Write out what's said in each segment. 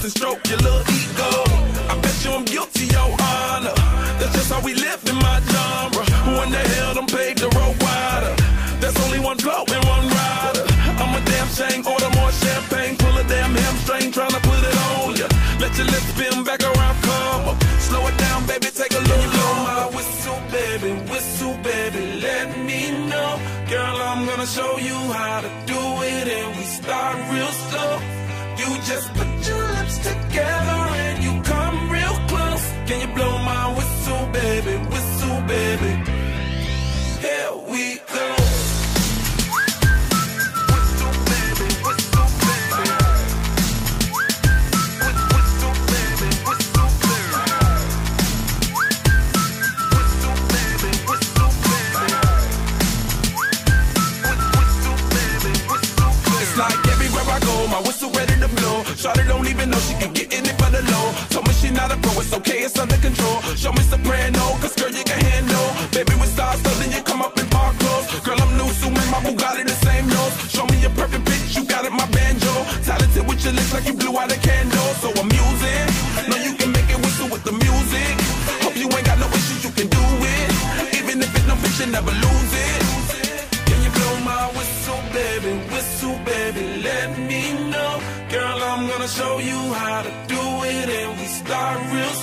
to and stroke your little ego. I bet you I'm guilty, your honor. That's just how we live in my genre. Who in the hell done paved the road wider? There's only one blow and one rider. I'm a damn shame, order more champagne, pull a damn hamstring, tryna put it on ya. Let your lips spin back around, come up. Slow it down, baby, take a look. You Blow my whistle, baby, whistle, baby, let me know. Girl, I'm gonna show you how to do it, and we start real slow. You just put your lips together and you come real close. Can you blow my whistle, baby, whistle, baby? Here we go. Like my whistle ready to blow. Shawty don't even know she can get in it for the low. Told me she not a pro, it's okay, it's under control. Show me soprano, cause girl, you can handle. Baby, with stars, so then you come up in park clothes. Girl, I'm new, so my Bugatti the same nose. Show me your perfect pitch, you got it, my banjo. Talented with your lips like you blew out a candle. So I'm using, know you can make it whistle with the music. Hope you ain't got no issues, you can do it. Even if it's no bitch, you never lose it. Can you blow my whistle, baby? Whistle, baby, show you how to do it, and we start real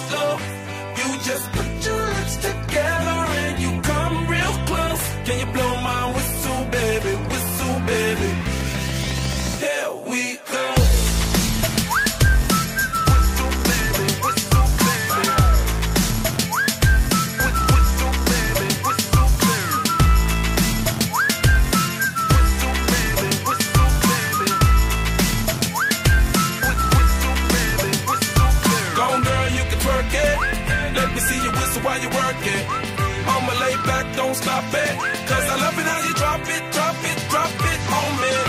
Me see you whistle while you work it. I'ma lay back, don't stop it. Cause I love it how you drop it, drop it, drop it on me.